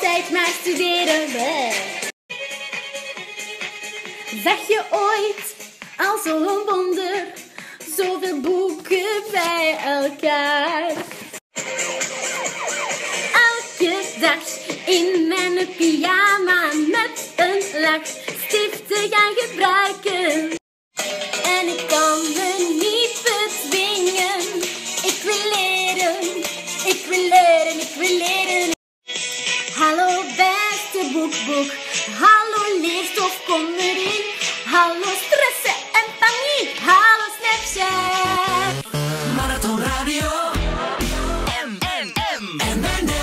tijd maar studeren. Zeg je ooit als een wonder zoveel boeken bij elkaar? Elke dag in mijn pyjama met een lach stiften gaan gebruiken. En ik kan me niet bedwingen. Ik wil leren, ik wil leren, Hallo leerstof, kom erin. Hallo stressen en paniek. Hallo Snapchat. Marathon Radio. M, M, M.